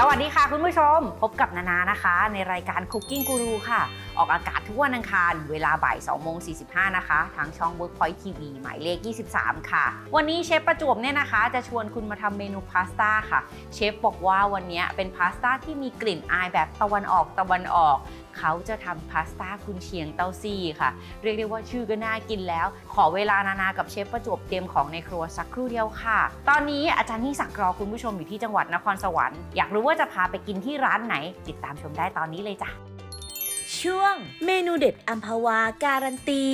สวัสดีค่ะคุณผู้ชม พบกับนานานะคะ ในรายการ Cooking Guru ค่ะ ออกอากาศทุกวันอังคาร เวลาบ่าย2โมง45 นะคะ ทางช่อง Workpoint TV หมายเลข 23 ค่ะ วันนี้เชฟประจวบเนี่ยนะคะ จะชวนคุณมาทำเมนูพาสต้าค่ะ เชฟบอกว่าวันนี้เป็นพาสต้าที่มีกลิ่นอายแบบตะวันออกตะวันออก เขาจะทำพาสต้าคุณเชียงเต้าซี่ค่ะ เรียกได้ว่าชื่อก็น่ากินแล้ว ขอเวลานานากับเชฟประจวบเตรียมของในครัวสักครู่เดียวค่ะ ตอนนี้อาจารย์นิสักรอคุณผู้ชมอยู่ที่จังหวัดนครสวรรค์อยากรู้ว่าจะพาไปกินที่ร้านไหน ติดตามชมได้ตอนนี้เลยจ้ะ ช่วงเมนูเด็ดอัมพวาการันตี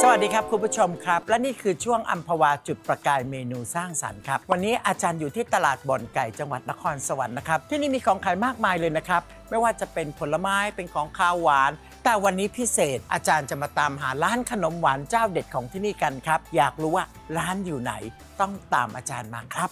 สวัสดีครับคุณผู้ชมครับ และนี่คือช่วงอัมพวาจุดประกายเมนูสร้างสรรค์ครับ วันนี้อาจารย์อยู่ที่ตลาดบ่อนไก่จังหวัดนครสวรรค์นะครับ ที่นี่มีของขายมากมายเลยนะครับ ไม่ว่าจะเป็นผลไม้เป็นของข้าวหวาน แต่วันนี้พิเศษอาจารย์จะมาตามหาร้านขนมหวานเจ้าเด็ดของที่นี่กันครับ อยากรู้ว่าร้านอยู่ไหนต้องตามอาจารย์มาครับ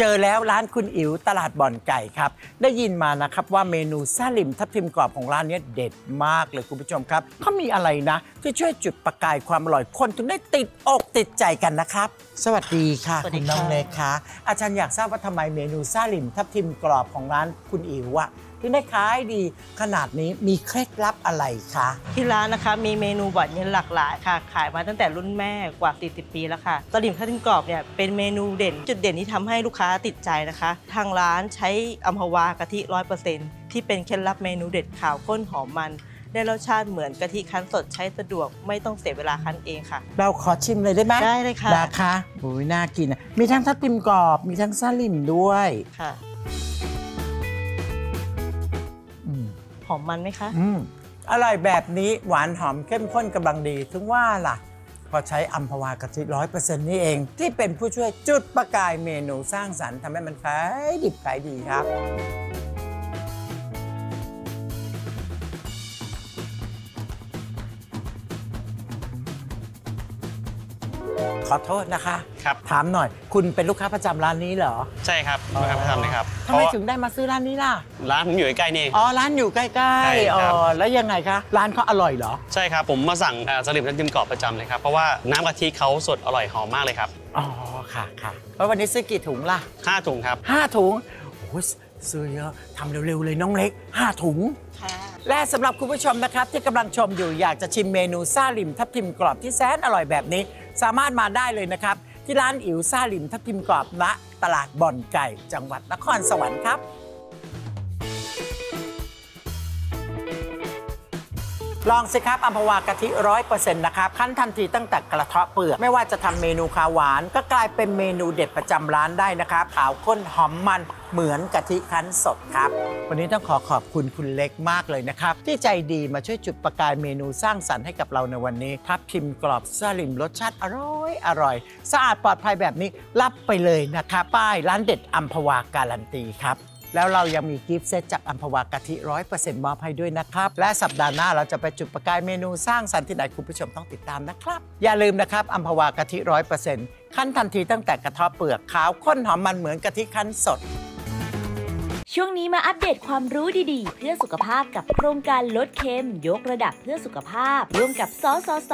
เจอแล้วร้านคุณอิ๋วตลาดบ่อนไก่ครับ ได้ยินมานะครับว่าเมนูซาลิมทับทิมกรอบของร้านเนี้ยเด็ดมากเลยคุณผู้ชมครับเขามีอะไรนะ ที่ช่วยจุดประกายความอร่อยคนถึงได้ติดอกติดใจกันนะครับ สวัสดีค่ะสวัสดีคุณน้องค่ะเล็กคะอาจารย์อยากทราบว่าทำไมเมนูซาลิมทับทิมกรอบของร้านคุณอิ๋วอะถึงได้ขายดีขนาดนี้มีเคล็ดลับอะไรคะที่ร้านนะคะมีเมนูบอดเย็นหลากหลายค่ะ ขายมาตั้งแต่รุ่นแม่กว่า 40 ปีแล้วค่ะสลิมข้าวทิมกรอบเนี่ยเป็นเมนูเด่น จุดเด่นที่ทำให้ลูกค้าติดใจนะคะ ทางร้านใช้อัมพวากะทิ 100%ที่เป็นเคล็ดลับเมนูเด็ดขาวข้นหอมมัน ได้รสชาติเหมือนกะทิคั้นสดใช้สะดวกไม่ต้องเสียเวลาคั้นเองค่ะ เราขอชิมเลยได้ไหมได้เลยค่ะนะคะโอ้ยน่ากินอะมีทั้งทับทิมกรอบมีทั้งซาลิมด้วยค่ะอืมหอมมันไหมคะ อืมอร่อยแบบนี้หวานหอมเข้มข้นกำลังดีถึงว่าล่ะ พอใช้อัมพวากะทิร้อยเปอร์เซ็นต์นี่เอง ที่เป็นผู้ช่วยจุดประกายเมนูสร้างสรรค์ทำให้มันขายดิบขายดีครับ ขอโทษนะคะ ครับ ถามหน่อย คุณเป็นลูกค้าประจำร้านนี้เหรอใช่ครับลูกค้าประจำเลยครับทำไมถึงได้มาซื้อร้านนี้ล่ะ ร้านผมอยู่ใกล้ๆนี่เอง อ๋อ ร้านอยู่ใกล้ใช่ๆ อ๋ครับอแล้วยังไงคะ ร้านเขาอร่อยเหรอ ใช่ครับ ผมมาสั่งเอ่อสลิมน้ำจิ้มกรอบประจำเลยครับ เพราะว่าน้ำกะทิเขาสดอร่อยหอมมากเลยครับอ๋อ ค่ะค่ะแล้ววันนี้ซื้อกี่ถุงล่ะห้าถุงครับ ห้าถุง โอ้ยซื้อเยอะทำเร็วๆเลยน้องเล็กห้าถุง ค่ะ และสำหรับคุณผู้ชมนะครับที่กำลังชมอยู่อยากจะชิมเมนูซ่าลิมทับทิมกรอบที่แสนอร่อยแบบนี้ สามารถมาได้เลยนะครับ ที่ร้านอิ๋วซาลิมทับทิมกรอบณตลาดบ่อนไก่ จังหวัดนครสวรรค์ครับ ลองสิครับอัมพวากะทิร้อยเปอร์เซ็นต์นะครับขั้นทันทีตั้งแต่กระเทาะเปลือก ไม่ว่าจะทำเมนูขาวหวาน ก็กลายเป็นเมนูเด็ดประจำร้านได้นะครับขาวข้นหอมมัน เหมือนกะทิคั้นสดครับ วันนี้ต้องขอขอบคุณคุณเล็กมากเลยนะครับ ที่ใจดีมาช่วยจุดประกายเมนูสร้างสรรค์ให้กับเราในวันนี้ทับทิมกรอบสลิมรสชาติอร่อยอร่อย สะอาดปลอดภัยแบบนี้รับไปเลยนะครับป้ายร้านเด็ดอัมพวาการันตีครับแล้วเรายังมีกิฟต์เซตจากอัมพวากะทิร้อยเปอร์เซ็นต์มอบให้ด้วยนะครับ และสัปดาห์หน้าเราจะไปจุดประกายเมนูสร้างสรรค์ที่ไหนคุณผู้ชมต้องติดตามนะครับ อย่าลืมนะครับอัมพวากะทิร้อยเปอร์เซ็นต์ขั้นทันทีตั้งแต่กระทะเปลือกขาวข้นหอมมันเหมือนกะทิคั้นสด ช่วงนี้มาอัปเดตความรู้ดีๆ เพื่อสุขภาพกับโครงการลดเค็ม ยกระดับเพื่อสุขภาพ ร่วมกับสสส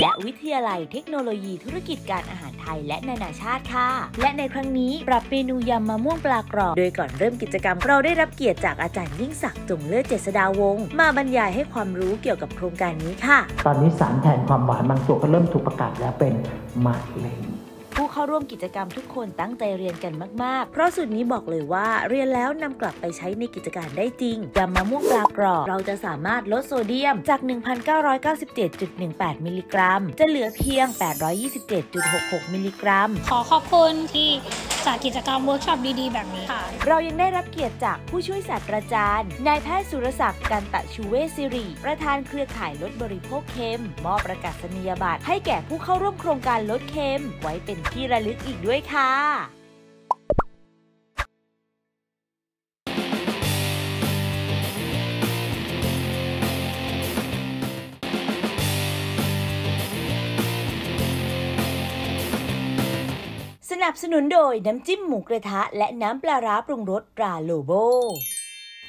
และวิทยาลัยเทคโนโลยีธุรกิจการอาหารไทยและนานาชาติค่ะ และในครั้งนี้ปรับเมนูยำมะม่วงปลากรอบ โดยก่อนเริ่มกิจกรรมเราได้รับเกียรติจากอาจารย์ยิ่งศักดิ์จงเลิศเจษดาวงศ์มาบรรยายให้ความรู้เกี่ยวกับโครงการนี้ค่ะ ตอนนี้สารแทนความหวานบางตัวก็เริ่มถูกประกาศแล้วเป็นมะเร็ง ผู้เข้าร่วมกิจกรรมทุกคนตั้งใจเรียนกันมาก ๆ เพราะสูตรนี้บอกเลยว่าเรียนแล้วนำกลับไปใช้ในกิจการได้จริงยำมะม่วงปลากรอบเราจะสามารถลดโซเดียมจาก 1,997.18 มิลลิกรัม จะเหลือเพียง 827.66 มิลลิกรัม ขอขอบคุณที่จัดกิจกรรมเวิร์กช็อปดี ๆ แบบนี้ค่ะ เรายังได้รับเกียรติจากผู้ช่วยศาสตราจารย์นายแพทย์สุรศักดิ์กันตะชูเวชสิริ ประธานเครือข่ายลดบริโภคเค็มมอบประกาศนียบัตรให้แก่ผู้เข้าร่วมโครงการลดเค็มไว้เป็นที่ระลึกอีกด้วยค่ะสนับสนุนโดยน้ำจิ้มหมูกระทะ และน้ำปลาร้าปรุงรสตราโลโบ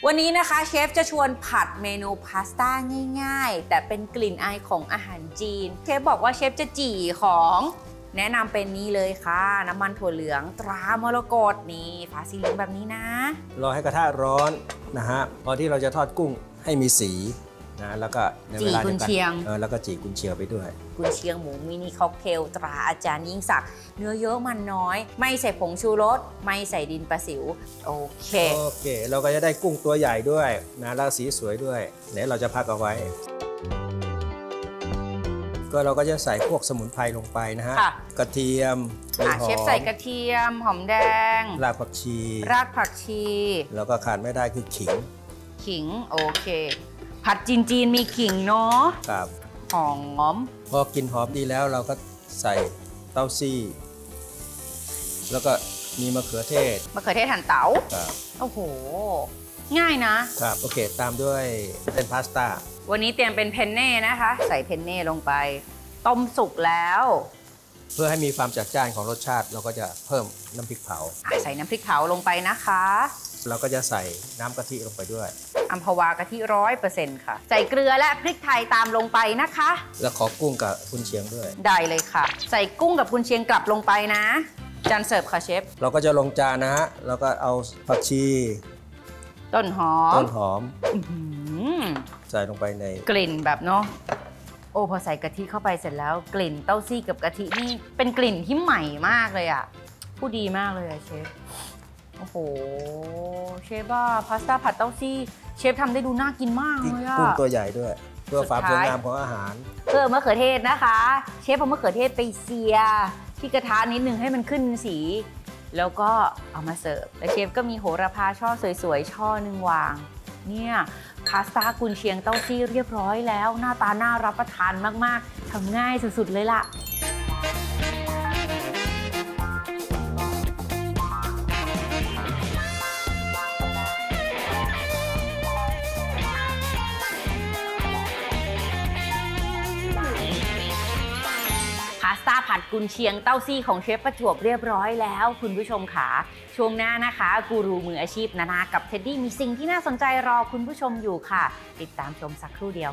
วันนี้นะคะเชฟจะชวนผัดเมนูพาสต้าง่าย ๆ แต่เป็นกลิ่นอายของอาหารจีน เชฟบอกว่าเชฟจะจี่ของ แนะนำเป็นนี้เลยค่ะ น้ำมันถั่วเหลืองตรามรกตนี่ฝาสีเหลืองแบบนี้นะ รอให้กระทะร้อนนะฮะพอที่เราจะทอดกุ้งให้มีสีนะแล้วก็ในเวลาจี่กุนเชียงเออแล้วก็จีกุนเชียงไปด้วย กุนเชียงหมูมินิค็อกเทลตราอาจารย์ยิ่งศักดิ์เนื้อเยอะมันน้อย ไม่ใส่ผงชูรสไม่ใส่ดินประสิว โอเค โอเค เราก็จะได้กุ้งตัวใหญ่ด้วยนะแล้วสีสวยด้วยไหนเราจะพักเอาไว้ ก็เราก็จะใส่พวกสมุนไพรลงไปนะฮะ ค่ะ กระเทียมใบอะหอเชฟมใส่กระเทียม หอมแดง รากผักชี รากผักชี แล้วก็ขาดไม่ได้คือขิงขิง โอเค ผัดจีนจีนๆมีขิงเนาะครับหอม พอกลินหอมดีแล้วเราก็ใส่เต้าซี่ แล้วก็มีมะเขือเทศมะเขือเทศหั่นเต๋าครับโอ้โห ง่ายนะ ครับโอเค ตามด้วยเป็นพาสต้า วันนี้เตรียมเป็นเพนเน่นะคะ ใส่เพนเน่ลงไป ต้มสุกแล้ว เพื่อให้มีความจัดจ้านของรสชาติเราก็จะเพิ่มน้ำพริกเผาอะใส่น้ำพริกเผาลงไปนะคะ เราก็จะใส่น้ำกะทิลงไปด้วยอัมพวากะทิร้อยเปอร์เซ็นต์ค่ะ ใส่เกลือและพริกไทยตามลงไปนะคะ แล้วขอกุ้งกับกุนเชียงด้วย ได้เลยค่ะ ใส่กุ้งกับกุนเชียงกลับลงไปนะ จานเสิร์ฟค่ะเชฟ เราก็จะลงจานนะฮะ แล้วก็เอาผักชี ต้นหอต้มนหอมอื้อหือใส่ลงไปในกลิ่นแบบเนาะโอ้พอใส่กะทิเข้าไปเสร็จแล้ว กลิ่นเต้าซี่กับกะทินี่เป็นกลิ่นที่ใหม่มากเลยอะผู้ดีมากเลยอะเชฟโอ้โหเชฟว่าพาสต้าผัดเต้าซี่ เชฟทำได้ดูน่ากินมากที่เลยอะกุ้งตัวใหญ่ด้วย เพื่อความสุสดวยท้ายงามของอาหารเพิ่มมะเขือเทศนะคะ เชฟเอามะเขือเทศไปเสียที่กระทะนิดนึงให้มันขึ้นสี แล้วก็เอามาเสิร์ฟแล้วเชฟก็มีโหระพาช่อสวยๆ ช่อหนึ่งวาง เนี่ยพาสต้ากุนเชียงเต้าซี่เรียบร้อยแล้ว หน้าตาน่ารับประทานมากๆทำง่ายสุดๆเลยล่ะ ต้าผัดกุนเชียงเต้าซี่ของเชฟประจวบเรียบร้อยแล้ว คุณผู้ชมค่ะช่วงหน้านะคะกูรูมืออาชีพนานากับเท็ดดี้มีสิ่งที่น่าสนใจรอคุณผู้ชมอยู่ค่ะ ติดตามชมสักครู่เดียว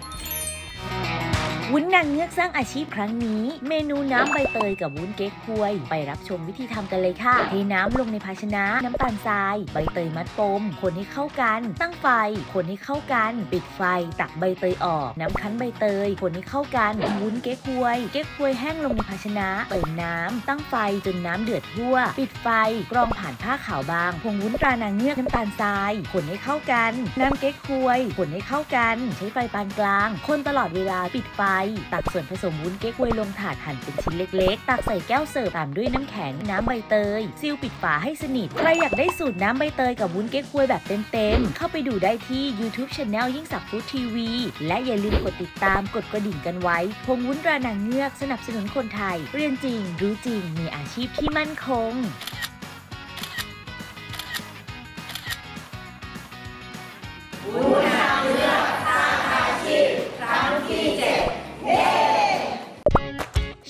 วุ้นนางเงือกสร้างอาชีพครั้งนี้ เมนูน้ำใบเตยกับวุ้นเก๊กฮวย ไปรับชมวิธีทำกันเลยค่ะ เทน้ำลงในภาชนะ น้ำตาลทราย ใบเตยมัดปม คนให้เข้ากัน ตั้งไฟ คนให้เข้ากัน ปิดไฟ ตักใบเตยออก น้ำคั้นใบเตย คนให้เข้ากัน วุ้นเก๊กฮวย เก๊กฮวยแห้งลงในภาชนะ เติมน้ำ ตั้งไฟจนน้ำเดือดทั่ว ปิดไฟ กรองผ่านผ้าขาวบางผงวุ้นตรานางเงือกน้ำตาลทราย คนให้เข้ากัน น้ำเก๊กฮวย คนให้เข้ากัน ใช้ไฟปานกลาง คนตลอดเวลา ปิดไฟตักส่วนผสมวุ้นเก๊กฮวยลงถาดหั่นเป็นชิ้นเล็กๆ ตักใส่แก้วเสิร์ฟตามด้วยน้ำแข็งน้ำใบเตย ซีลปิดฝาให้สนิท ใครอยากได้สูตรน้ำใบเตยกับวุ้นเก๊กฮวยแบบเต็มๆ เข้าไปดูได้ที่ YouTube Channel ยิ่งสักฟู้ดทีวี และอย่าลืมกดติดตามกดกระดิ่งกันไว้ พงวุ้นรานางเงือกสนับสนุนคนไทย เรียนจริง รู้จริง มีอาชีพที่มั่นคงช่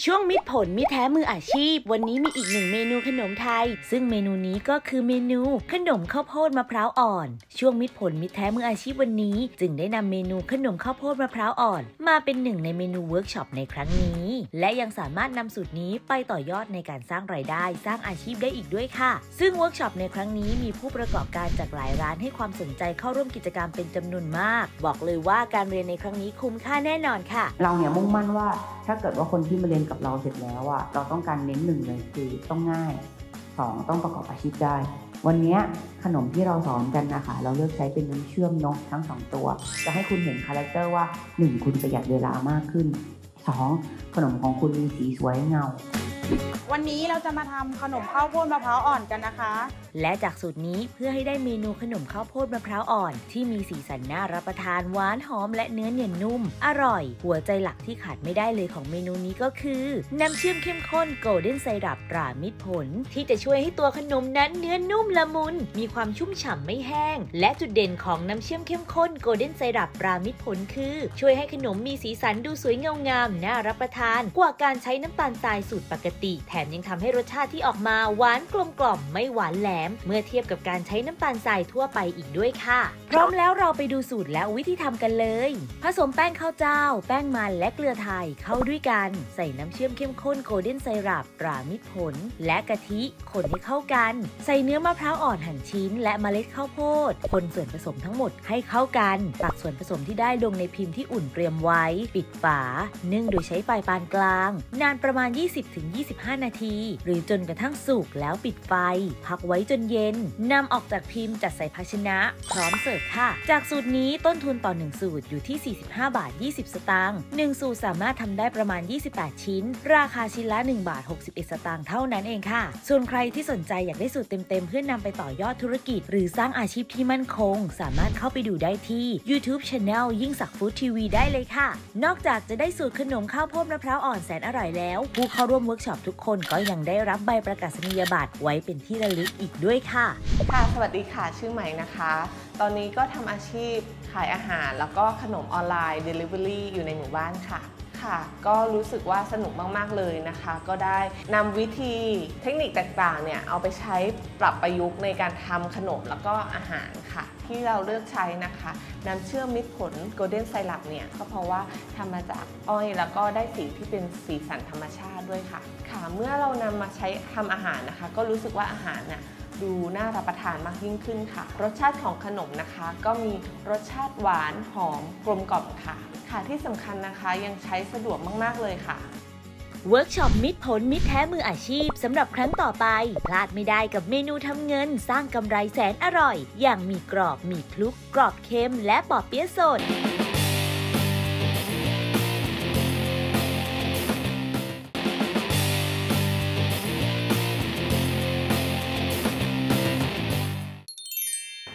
ช่วงมิตรผลมิตรแท้มืออาชีพ วันนี้มีอีกหนึ่งเมนูขนมไทย ซึ่งเมนูนี้ก็คือเมนู ขนมข้าวโพดมะพร้าวอ่อน ช่วงมิตรผลมิตรแท้มืออาชีพวันนี้ จึงได้นำเมนูขนมข้าวโพดมะพร้าวอ่อน มาเป็นหนึ่งในเมนูเวิร์กช็อปในครั้งนี้ และยังสามารถนำสูตรนี้ไปต่อยอดในการสร้างรายได้ สร้างอาชีพได้อีกด้วยค่ะ ซึ่งเวิร์กช็อปในครั้งนี้มีผู้ประกอบการจากหลายร้านให้ความสนใจเข้าร่วมกิจกรรมเป็นจำนวนมาก บอกเลยว่าการเรียนในครั้งนี้คุ้มค่าแน่นอนค่ะ เราเนี่ยมุ่งมั่นว่าถ้าเกิดว่าคนที่มาเรียนกับเราเสร็จแล้วอะเราต้องการเน้นหนึ่งเลยคือต้องง่ายสองต้องประกอบอาชีพได้ วันนี้ขนมที่เราสอนกันนะคะเราเลือกใช้เป็นน้ำเชื่อมเนกทั้งสองตัว จะให้คุณเห็น character ว่า 1 คุณประหยัดเวลามากขึ้น 2 ขนมของคุณมีสีสวยเงา วันนี้เราจะมาทำขนมข้าวโพดมะพร้าวอ่อนกันนะคะ และจากสูตรนี้เพื่อให้ได้เมนูขนมข้าวโพดมะพร้าวอ่อน ที่มีสีสันน่ารับประทานหวานหอมและเนื้อเนียนนุ่ม อร่อย หัวใจหลักที่ขาดไม่ได้เลยของเมนูนี้ก็คือ น้ำเชื่อมเข้มข้นโกลเด้นไซรัปตรามิตรผล ที่จะช่วยให้ตัวขนมนั้นเนื้อนุ่มละมุน มีความชุ่มฉ่ำไม่แห้ง และจุดเด่นของน้ำเชื่อมเข้มข้นโกลเด้นไซรัปตรามิตรผลคือ ช่วยให้ขนมมีสีสันดูสวยเงางามน่ารับประทาน กว่าการใช้น้ำตาลทรายสูตรปกติแถมยังทำให้รสชาติที่ออกมาหวานกลมกล่อมไม่หวานแหลม เมื่อเทียบกับการใช้น้ำตาลทรายทั่วไปอีกด้วยค่ะ พร้อมแล้วเราไปดูสูตรและวิธีทำกันเลย ผสมแป้งข้าวเจ้า แป้งมันและเกลือไทยเข้าด้วยกัน ใส่น้ำเชื่อมเข้มข้นโกลเด้นไซรัปตรามิตรผล และกะทิคนให้เข้ากัน ใส่เนื้อมะพร้าวอ่อนหั่นชิ้น และเมล็ดข้าวโพด คนส่วนผสมทั้งหมดให้เข้ากัน ตักส่วนผสมที่ได้ลงในพิมพ์ที่อุ่นเตรียมไว้ ปิดฝา นึ่งโดยใช้ไฟปานกลาง นานประมาณ25 นาที หรือจนกระทั่งสุกแล้วปิดไฟ พักไว้จนเย็นนำออกจากพิมพ์จัดใส่ภาชนะ พร้อมเสิร์ฟค่ะ จากสูตรนี้ต้นทุนต่อ 1 สูตรอยู่ที่ 45 บาท 20 สตางค์1สูตรสามารถทำได้ประมาณ 28 ชิ้น ราคาชิ้นละ 1 บาท 61 สตางค์เท่านั้นเองค่ะ ส่วนใครที่สนใจอยากได้สูตรเต็มๆ เพื่อนนำไปต่อยอดธุรกิจ หรือสร้างอาชีพที่มั่นคง สามารถเข้าไปดูได้ที่ YouTube Channel ยิ่งศักดิ์ Food TV ได้เลยค่ะ นอกจากจะได้สูตรขนมข้าวโพดมะพร้าวอ่อนแสนอร่อยแล้ว ผู้เข้าร่วมเวิร์กช็อปทุกคนก็ยังได้รับใบประกาศนียบัตรไว้เป็นที่ระลึกอีกด้วยค่ะ ค่ะ สวัสดีค่ะ ชื่อใหม่นะคะ ตอนนี้ก็ทำอาชีพขายอาหารแล้วก็ขนมออนไลน์ Delivery อยู่ในหมู่บ้านค่ะค่ะ ก็รู้สึกว่าสนุกมาก ๆ เลยนะคะ ก็ได้นำวิธีเทคนิคต่าง ๆ เนี่ย เอาไปใช้ปรับประยุกต์ในการทำขนมแล้วก็อาหารค่ะ ที่เราเลือกใช้นะคะน้ำเชื่อมมิตรผล Golden Syrup เนี่ยก็เพราะว่าทำมาจากอ้อยแล้วก็ได้สีที่เป็นสีสันธรรมชาติด้วยค่ะ ค่ะ เมื่อเรานำมาใช้ทำอาหารนะคะ ก็รู้สึกว่าอาหารน่ะดูน่ารับประทานมากยิ่งขึ้นค่ะ รสชาติของขนมนะคะ ก็มีรสชาติหวานหอมกลมกล่อมค่ะ ค่ะที่สำคัญนะคะยังใช้สะดวกมาก ๆ เลยค่ะ เวิร์กช็อปมิตรผลมิตรแท้มืออาชีพสำหรับครั้งต่อไป พลาดไม่ได้กับเมนูทำเงิน สร้างกำไรแสนอร่อย อย่างหมี่กรอบหมี่คลุก กรอบเค็ม และปอเปี๊ยะสด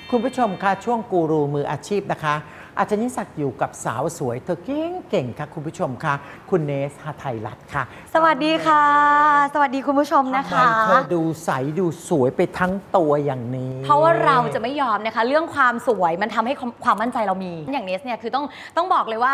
คุณผู้ชมคะช่วงกูรูมืออาชีพนะคะ อาจารย์นิสักดิ์อยู่กับสาวสวยเธอเก่งเก่งๆค่ะคุณผู้ชมค่ะ คุณเนสฮาไทยรัตน์ค่ะสวัสดีค่ะ สวัสดีคุณผู้ชมนะทำไมคะ เธอดูใสดูสวยไปทั้งตัวอย่างนี้เพราะว่าเราจะไม่ยอมนะคะ เรื่องความสวยมันทำให้ความความมั่นใจเรามี อย่างเนสเนี่ยคือต้องต้องบอกเลยว่า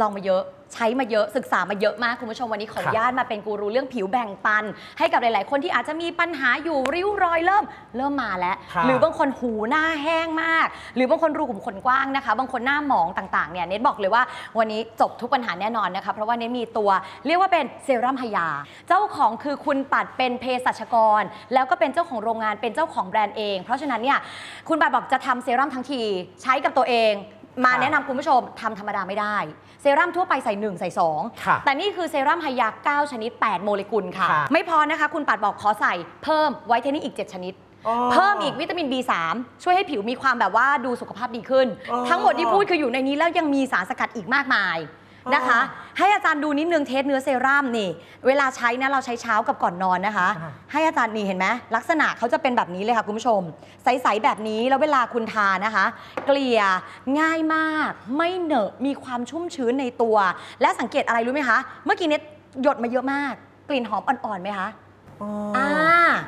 ลองมาเยอะใช้มาเยอะศึกษามาเยอะมากคุณผู้ชมวันนี้ขออนุญาตมาเป็นกูรูเรื่องผิวแบ่งปัน ให้กับหลาย ๆ คนที่อาจจะมีปัญหาอยู่ริ้วรอยเริ่ม เริ่มมาแล้วค่ะหรือบางคนหูหน้าแห้งมาก หรือบางคนรูขุมขนกว้างนะคะ บางคนหน้าหมองต่าง ๆ เนี่ยเนทบอกเลยว่าวันนี้จบทุกปัญหาแน่นอนนะคะ เพราะว่าเนทมีตัวเรียกว่าเป็นเซรั่มฮยา เจ้าของคือคุณปัดเป็นเภสัชกร แล้วก็เป็นเจ้าของโรงงานเป็นเจ้าของแบรนด์เอง เพราะฉะนั้นเนี่ยคุณปัดบอกจะทำเซรั่มทั้งทีใช้กับตัวเอง มาค่ะแนะนำคุณผู้ชมทำธรรมดาไม่ได้ เซรั่มทั่วไปใส่ 1 ใส่ค่ะ2แต่นี่คือเซรั่มไฮยา 9 ชนิด 8 โมเลกุลค่ะค่ะ ไม่พอนะคะ คุณปัดบอกขอใส่เพิ่ม whitening อีก 7 ชนิดอ๋อเพิ่มอีกวิตามิน B3 ช่วยให้ผิวมีความแบบว่าดูสุขภาพดีขึ้นอ๋อทั้งหมดที่พูดคืออยู่ในนี้แล้วยังมีสารสกัดอีกมากมาย นะคะ ให้อาจารย์ดูนิดนึง test เนื้อเซรั่มนี่ เวลาใช้นะเราใช้เช้ากับก่อนนอนนะคะอ่าให้อาจารย์นี่เห็นไหมลักษณะเขาจะเป็นแบบนี้เลยค่ะคุณผู้ชม ใสๆแบบนี้แล้วเวลาคุณทานะคะ เกลี่ยง่ายมาก ไม่เหนอะมีความชุ่มชื้นในตัว และสังเกตอะไรรู้ไหมคะ เมื่อกี้เน็ตหยดมาเยอะมาก กลิ่นหอมอ่อนๆไหมคะ อ๋ออ่า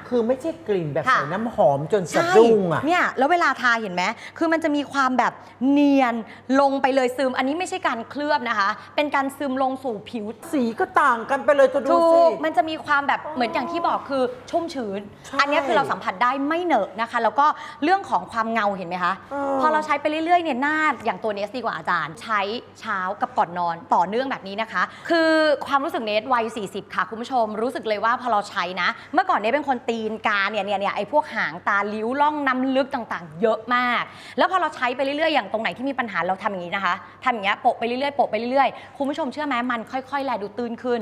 คือไม่ใช่กลิ่นแบบค่ะใส่น้ำหอมจนสะดุ้งอะเนี่ยแล้วเวลาทาเห็นไหมคือมันจะมีความแบบเนียนลงไปเลยซึม อันนี้ไม่ใช่การเคลือบนะคะ เป็นการซึมลงสู่ผิวสีก็ต่างกันไปเลยจะดูถูสิ กมันจะมีความแบบเหมือนอย่างที่บอกคือชุ่มชื้น ใช่อันนี้คือเราสัมผัสได้ไม่เหนอะนะคะ แล้วก็เรื่องของความเงาเห็นไหมคะ เออ พอเราใช้ไปเรื่อยๆเนี่ยหน้าอย่างตัวเนสดีกว่าอาจารย์ ใช้เช้ากับก่อนนอนต่อเนื่องแบบนี้นะคะ คือความรู้สึกเนสวัย40 ค่ะคุณผู้ชมรู้สึกเลยว่าพอเราใช้นะ เมื่อก่อนเนี่ยเป็นคนตีนกาเนี่ยเนี่ยเนี่ยไอ้พวกหางตาลิ้วล่องน้ำลึกต่างๆ เยอะมาก แล้วพอเราใช้ไปเรื่อยๆอย่างตรงไหนที่มีปัญหาเราทำอย่างนี้นะคะทำอย่างเงี้ยโปะไปเรื่อยๆโปะไปเรื่อยๆคุณผู้ชมเชื่อไหมมันค่อยๆแลดูตื้นขึ้น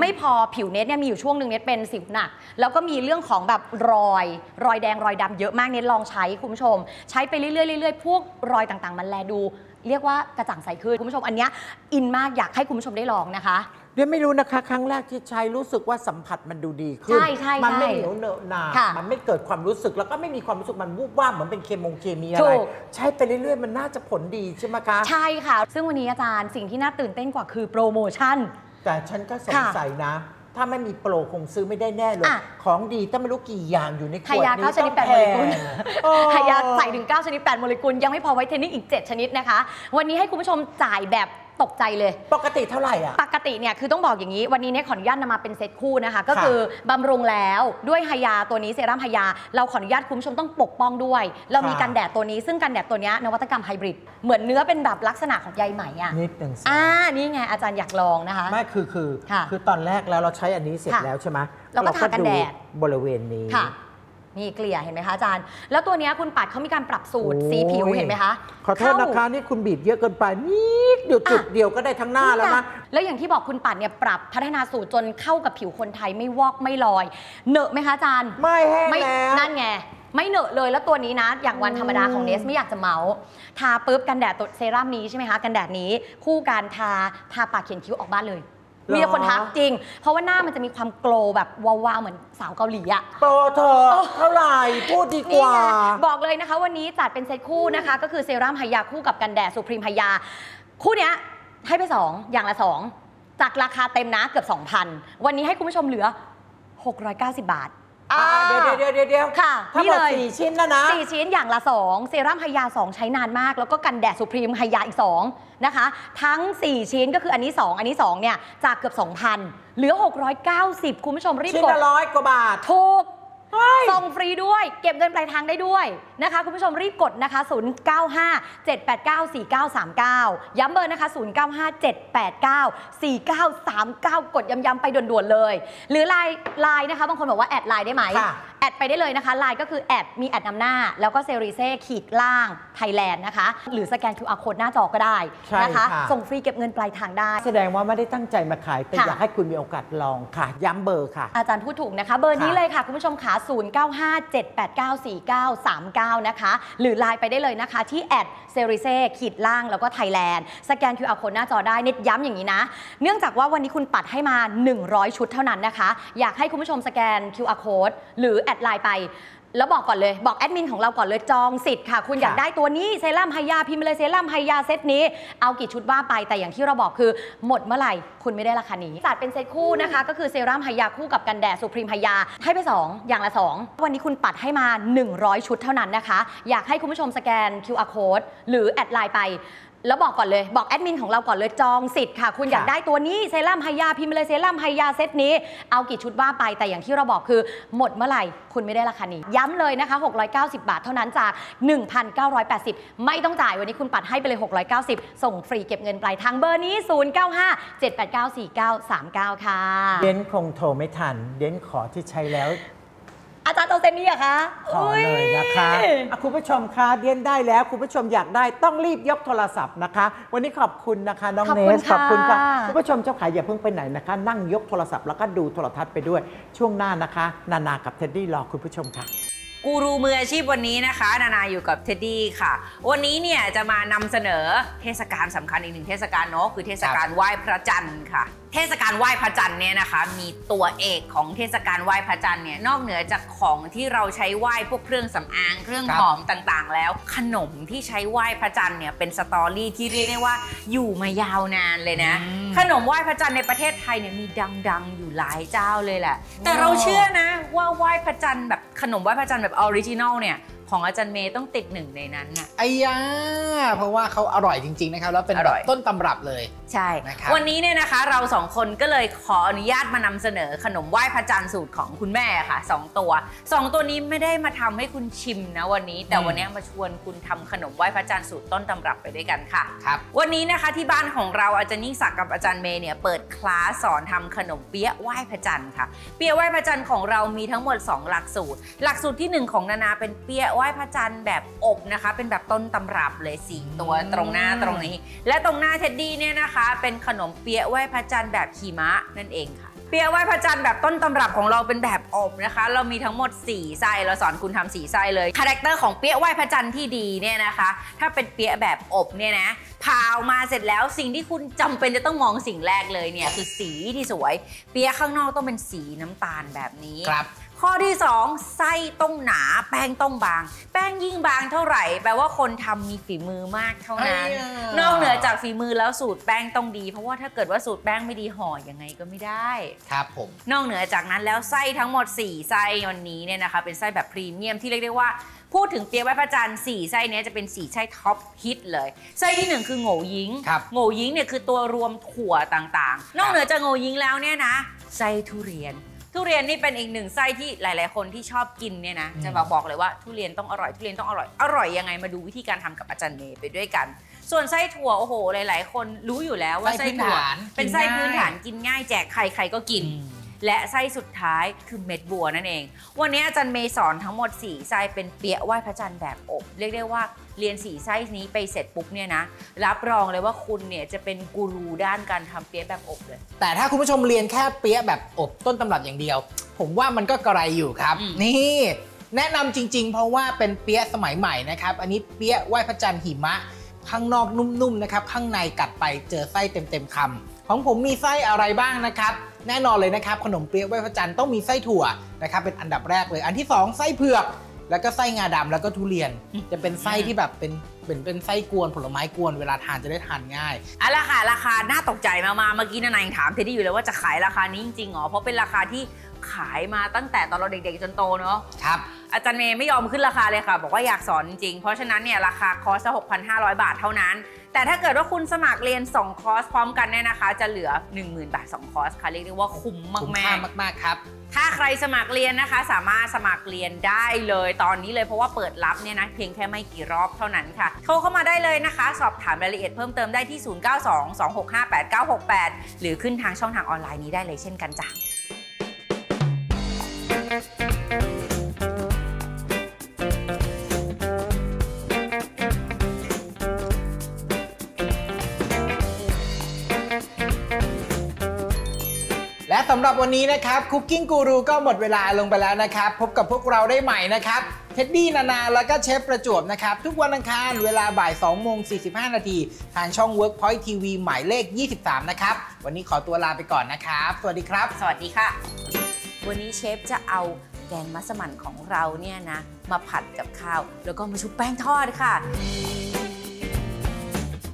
ไม่พอผิวเน็ตเนี่ยมีอยู่ช่วงหนึ่งเน็ตเป็นสิวหนัก แล้วก็มีเรื่องของแบบรอย รอยแดงรอยดำเยอะมากเน็ตลองใช้คุณผู้ชม ใช้ไปเรื่อยๆเรื่อยๆพวกรอยต่างๆ มันแลดู เรียกว่ากระจ่างใสขึ้นคุณผู้ชมอันเนี้ยอินมากอยากให้คุณผู้ชมได้ลองนะคะ เดี๋ยวไม่รู้นะคะ ครั้งแรกที่ใช้รู้สึกว่าสัมผัสมันดูดีขึ้น ใช่ใช่มันไม่ใช่เหนียวเหนอะหนาค่ะมันไม่เกิดความรู้สึกแล้วก็ไม่มีความรู้สึกมันวูบว่าบเหมือนเป็นเคมงเคมีอะถูไร ก ใช้ไปเรื่อยๆ มันน่าจะผลดีใช่ไหมคะ ใช่ค่ะ ซึ่งวันนี้อาจารย์สิ่งที่น่าตื่นเต้นกว่าคือโปรโมชั่น แต่ฉันก็สงค่ะสัยนะ ถ้าไม่มีโปรคงซื้อไม่ได้แน่เลย อะ ของดีต้องไม่รู้กี่อย่างอยู่ในขไฮวดยานี้เก้าชต้นิอดงแปดแพโมเลงกุลโอ้ ไฮยาใส่ถึง 9 ชนิด 8 โมเลกุล ยังไม่พอไวท์เทนนิ่งอีก 7 ชนิดนะคะ วันนี้ให้คุณผู้ชมจ่ายแบบ ตกใจเลย ปกติเท่าไหร่อะ ปกติเนี่ยคือต้องบอกอย่างนี้ วันนี้เนี่ยขออนุญาตนำมาเป็นเซตคู่นะคะ ก็คือบำรุงแล้วด้วยไฮยาตัวนี้เซรั่มไฮยา เราขออนุญาตคุณผู้ชมต้องปกป้องด้วย เรามีค่ะกันแดดตัวนี้ซึ่งกันแดดตัวเนี้ยนวัตกรรมไฮบริดเหมือนเนื้อเป็นแบบลักษณะของใยไหมอะนิดหนึ่งสิอ่านี่ไงอาจารย์อยากลองนะคะ ไม่คือคือ ค่ะคือตอนแรกแล้วเราใช้อันนี้เสร็จค่ะแล้วใช่ไหมเราก็ทากันแดดบริเวณนี้ ค่ะ นี่เกลี่ยเห็นไหมคะอาจารย์ แล้วตัวเนี้ยคุณปัดเขามีการปรับสูตรสีผิวโอ้ยเห็นไหมคะขอโทษนะคะนี่คุณบีบเยอะเกินไปนิดเดียวจุดเดียวก็ได้ทั้งหน้าแล้วนะ แล้วอย่างที่บอกคุณปัดเนี่ยปรับพัฒนาสูตรจนเข้ากับผิวคนไทยไม่วอกไม่ลอย เหนอะไหมคะอาจารย์ ไม่แห้งไม่แล้วนั่นไง ไม่เหนอะเลยแล้วตัวนี้นะ อย่างวันธรรมดาของเนสไม่อยากจะเมาส์ทาปุ๊บกันแดดตัวเซรั่มนี้ใช่ไหมคะ กันแดดนี้คู่การทาทาปากเขียนคิ้วออกบ้านเลยหรอ มีแต่คนทักจริง เพราะว่าหน้ามันจะมีความ glow แบบวาวๆเหมือนสาวเกาหลีอะ โปรเธอเท่าไหร่พูดดีกนี่ว่าไงบอกเลยนะคะวันนี้จัดเป็นเซตคู่นะคะ ก็คือเซรั่มไฮยาคู่กับกันแดด Supreme ไฮยา คู่เนี้ยให้ไป 2 อย่างละ 2 จากราคาเต็มนะเกือบ 2,000 วันนี้ให้คุณผู้ชมเหลือ 690 บาท อ่าเดี๋ยวเดี๋ยวเดี๋ยวเดี๋ยวค่ะทั้งหมดนี่เลย สี่ชิ้นนะนะ สี่ชิ้นอย่างละ 2 เซรั่มไฮยา 2 ใช้นานมาก แล้วก็กันแดดสุพรีมไฮยาอีก 2 นะคะ ทั้ง 4 ชิ้นก็คืออันนี้ 2 อันนี้ 2 เนี่ย จากเกือบ 2,000 เหลือ 690 คุณผู้ชมรีบชิ้นกดละร้อยกว่าบาท ถูก ส่งฟรีด้วย เก็บเงินปลายทางได้ด้วยนะคะ คุณผู้ชมรีบกดนะคะ 095 789 4939 ย้ำเบอร์นะคะ 095 789 4939 กดย้ำๆไปด่วนๆเลย หรือไลน์ไลน์นะคะ บางคนบอกว่า add ไลน์ได้ไหมค่ะ add ไปได้เลยนะคะไลน์ก็คือ at มี at นำหน้า แล้วก็เซริเซ่ขีดล่างไทยแลนด์นะคะ หรือสแกน QR code หน้าจอก็ได้ใช่นะคะค่ะ ส่งฟรีเก็บเงินปลายทางได้ แสดงว่าไม่ได้ตั้งใจมาขาย แต่ค่ะ อยากให้คุณมีโอกาสลองค่ะ ย้ำเบอร์ค่ะ อาจารย์พูดถูกนะคะ เบอร์นี้ค่ะเลยค่ะ คุณผู้ชมขา0957894939 นะคะ หรือไลน์ไปได้เลยนะคะ ที่ at เซริเซ่ขีดล่างแล้วก็ไทยแลนด์สแกน QR code หน้าจอได้เน็ตย้ำอย่างนี้นะ เนื่องจากว่าวันนี้คุณปัดให้มา 100 ชุดเท่านั้นนะคะ อยากให้คุณผู้ชมสแกน QR code หรือ add ไลน์ไป แล้วบอกก่อนเลย บอกแอดมินของเราก่อนเลยจองสิทธิ์ค่ะ คุณอยากได้ตัวนี้เซรั่มไฮยาพิมพ์มาเลยเซรั่มไฮยาเซตนี้ เอากี่ชุดว่าไปแต่อย่างที่เราบอกคือ หมดเมื่อไหร่คุณไม่ได้ราคานี้จัดเป็นเซตคู่นะคะ ก็คือเซรั่มไฮยาคู่กับกันแดดสุพรีมไฮยาให้ไป 2 อย่างละ 2 วันนี้คุณปัดให้มา 100 ชุดเท่านั้นนะคะ อยากให้คุณผู้ชมสแกน QR code หรือ add ไลน์ไป แล้วบอกก่อนเลย บอกแอดมินของเราก่อนเลยจองสิทธิ์ค่ะ คุณอยากได้ตัวนี้เซรั่มไฮยาพิมพ์มาเลยเซรั่มไฮยาเซตนี้ เอากี่ชุดว่าไปแต่อย่างที่เราบอกคือ หมดเมื่อไหร่คุณไม่ได้ราคานี้ ย้ำเลยนะคะ 690 บาทเท่านั้นจาก 1,980 ไม่ต้องจ่ายวันนี้คุณปัดให้ไปเลย 690 ส่งฟรีเก็บเงินปลายทางเบอร์นี้ 0957894939 ค่ะ เด้นคงโทรไม่ทัน เดี้ยนขอที่ใช้แล้ว อาจารย์โตเซนนี่อะคะขอเลยนะคะอุ๊ยอะคุณผู้ชมคะเดี้ยนได้แล้ว คุณผู้ชมอยากได้ต้องรีบยกโทรศัพท์นะคะ วันนี้ขอบคุณนะคะน้องขอบเนคุณสขอบคุณค่ะค่ะคุณผู้ชมเจ้าขายอย่าเพิ่งไปไหนนะคะ นั่งยกโทรศัพท์แล้วก็ดูโทรทัศน์ไปด้วยช่วงหน้านะคะ นานากับเท็ดดี้รอคุณผู้ชมค่ะ กูรูมืออาชีพวันนี้นะคะ นานาอยู่กับเท็ดดี้ค่ะ วันนี้เนี่ยจะมานำเสนอเทศกาลสำคัญอีกหนึ่งเทศกาลเนาะคือเทศกาลไหว้พระจันทร์ค่ะ เทศกาลไหว้พระจันทร์เนี่ยนะคะ มีตัวเอกของเทศกาลไหว้พระจันทร์เนี่ยนอกเหนือจากของที่เราใช้ไหว้พวกเครื่องสำอางเครื่องครับหอมต่างๆ แล้ว ขนมที่ใช้ไหว้พระจันทร์เนี่ยเป็น story ที่เรียกได้ว่าอยู่มายาวนานเลยนะ ขนมไหว้พระจันทร์ในประเทศไทยเนี่ยมีดังๆ อยู่หลายเจ้าเลยแหละ แต่เราเชื่อนะว่าไหว้พระจันทร์แบบ ขนมไหว้พระจันทร์แบบ original เนี่ย ของอาจารย์เมย์ต้องติดหนึ่งในนั้นน่ะไอ้ยาเพราะว่าเขาอร่อยจริง ๆ นะครับ แล้วเป็นอแบร่บอยต้นตำรับเลย ใช่นะครับวันนี้เนี่ยนะคะเราสองคนก็เลยขออนุญาตมานำเสนอขนมไหว้พระจันทร์สูตรของคุณแม่ค่ะสองตัวสองตัวนี้ไม่ได้มาทำให้คุณชิมนะวันนี้ แต่วันนี้มาชวนคุณทำขนมไหว้พระจันทร์สูตรต้นตำรับไปด้วยกันค่ะครับวันนี้นะคะที่บ้านของเราอาจารย์ยิ่งศักดิ์กับอาจารย์เมย์เนี่ยเปิดคลาสสอนทำขนมเปี๊ยะไหว้พระจันทร์ค่ะ เปี๊ยะไหว้พระจันทร์ของเรามีทั้งหมด 2 หลักสูตร หลักสูตรที่ 1 ของนานาเป็นเปี๊ยะไหว้พระจันทร์แบบอบนะคะ เป็นแบบต้นตำรับเลยสี่ตัวตรงหน้าตรงนี้ และตรงหน้าเท็ดดี้เนี่ยนะคะ เป็นขนมเปี๊ยะไหว้พระจันทร์แบบหิมะนั่นเองค่ะเปี๊ยะไหว้พระจันทร์แบบต้นตำรับของเราเป็นแบบอบนะคะ เรามีทั้งหมด4ไส้เราสอนคุณทำ4ไส้เลย character ของเปี๊ยะไหว้พระจันทร์ที่ดีเนี่ยนะคะ ถ้าเป็นเปี๊ยะแบบอบเนี่ยนะพาออกมาเสร็จแล้วสิ่งที่คุณจำเป็นจะต้องมองสิ่งแรกเลยเนี่ยคือสีที่สวย เปี๊ยะข้างนอกต้องเป็นสีน้ำตาลแบบนี้ครับ ข้อที่ 2 ไส้ต้องหนา แป้งต้องบาง แป้งยิ่งบางเท่าไหร่ แปลว่าคนทำมีฝีมือมากเท่านั้นไอ้ยานอกเหนือจากฝีมือแล้วสูตรแป้งต้องดี เพราะว่าถ้าเกิดว่าสูตรแป้งไม่ดีห่อยังไงก็ไม่ได้ ครับผม นอกเหนือจากนั้นแล้วไส้ทั้งหมด 4 ไส้วันนี้เนี่ยนะคะ เป็นไส้แบบพรีเมียมที่เรียกได้ว่าพูดถึงเปี๊ยะไหว้พระจันทร์4ไส้เนี้ยจะเป็น4ไส้ท็อปฮิตเลย ไส้ที่1คือโง่ยิงครับโง่ยิงเนี่ยคือตัวรวมถั่วต่างๆ นอกเหนือจากโง่ยิงแล้วเนี่ยนะไส้ทุเรียน ทุเรียนนี่เป็นอีกหนึ่งไส้ที่หลาย ๆ คนที่ชอบกินเนี่ยนะอืมจะบอกบอกเลยว่าทุเรียนต้องอร่อยทุเรียนต้องอร่อยอร่อยยังไงมาดูวิธีการทำกับอาจารย์เมย์ไปด้วยกัน ส่วนไส้ถั่วโอ้โห หลาย ๆ คนรู้อยู่แล้วว่าไส้ไส้พื้นถั่วฐานเป็นไส้กินง่ายพื้นฐานกินง่ายแจกใครใครก็กินอืมและไส้สุดท้ายคือเม็ดบัวนั่นเอง วันนี้อาจารย์เมย์สอนทั้งหมด4ไส้เป็นเปี๊ยะไหว้พระจันทร์แบบอบเรียกได้ว่า เรียน4ไส้นี้ไปเสร็จปุ๊บเนี่ยนะ รับรองเลยว่าคุณเนี่ยจะเป็นกูรูด้านการทำเปี๊ยะแบบอบเลย แต่ถ้าคุณผู้ชมเรียนแค่เปี๊ยะแบบอบต้นตำรับอย่างเดียว ผมว่ามันก็กระไรอยู่ครับอืมนี่แนะนำจริง ๆ เพราะว่าเป็นเปี๊ยะสมัยใหม่นะครับ อันนี้เปี๊ยะไหว้พระจันทร์หิมะ ข้างนอกนุ่มๆนะครับ ข้างในกัดไปเจอไส้เต็มๆคำของผมมีไส้อะไรบ้างนะครับ แน่นอนเลยนะครับ ขนมเปี๊ยะไหว้พระจันทร์ต้องมีไส้ถั่วนะครับ เป็นอันดับแรกเลย อันที่สองไส้เผือก แล้วก็ไส้งาดำแล้วก็ทุเรียนจะเป็นไส้ที่แบบเป็นเป็นเป็นไส้กวนผลไม้กวนเวลาทานจะได้ทานง่ายอะราคาราคาน่าตกใจมากๆเมื่อกี้นานายยังถามเทดดี้อยู่เลยว่าจะขายราคานี้จริงๆเหรอเพราะเป็นราคาที่ขายมาตั้งแต่ตอนเราเด็กๆจนโตเนาะครับอาจารย์เมย์ไม่ยอมขึ้นราคาเลยค่ะ บอกว่าอยากสอนจริงๆเพราะฉะนั้นเนี่ยราคาคอร์สละ6,500บาทเท่านั้น แต่ถ้าเกิดว่าคุณสมัครเรียน 2 คอร์สพร้อมกันเนี่ยนะคะ จะเหลือ 10,000 บาท 2 คอร์สค่ะ เรียกได้ว่าคุ้มมากคุ้มๆค่ามาก ๆ ครับ ถ้าใครสมัครเรียนนะคะ สามารถสมัครเรียนได้เลยตอนนี้เลยเพราะว่าเปิดรับเนี่ยนะเพียงแค่ไม่กี่รอบเท่านั้นค่ะ โทรเข้ามาได้เลยนะคะ สอบถามรายละเอียดเพิ่มเติมได้ที่ 0922658968 หรือขึ้นทางช่องทางออนไลน์นี้ได้เลยเช่นกันจ้ะ หรับวันนี้นะครับคุกกิ้งกูรูก็หมดเวลาลงไปแล้วนะครับ พบกับพวกเราได้ใหม่นะครับเท็ดดี้นานาแล้วก็เชฟประจวบนะครับ ทุกวันอังคารเวลาบ่าย2โมง45 นาที ทางช่อง Workpoint TV หมายเลข 23 นะครับ วันนี้ขอตัวลาไปก่อนนะครับ สวัสดีครับ สวัสดีค่ะ วันนี้เชฟจะเอาแกงมัสมั่นของเราเนี่ยนะ มาผัดกับข้าว แล้วก็มาชุบแป้งทอดค่ะ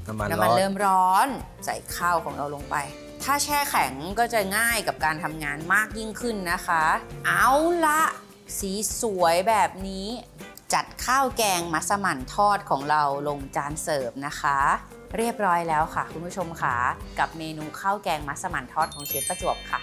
น้ำมันน้ำมันร้อนเริ่มร้อนใส่ข้าวของเราลงไป ถ้าแช่แข็งก็จะง่ายกับการทำงานมากยิ่งขึ้นนะคะ เอาละสีสวยแบบนี้ จัดข้าวแกงมัสมั่นทอดของเราลงจานเสิร์ฟนะคะ เรียบร้อยแล้วค่ะ คุณผู้ชมค่ะ กับเมนูข้าวแกงมัสมั่นทอดของเชฟประจวบค่ะ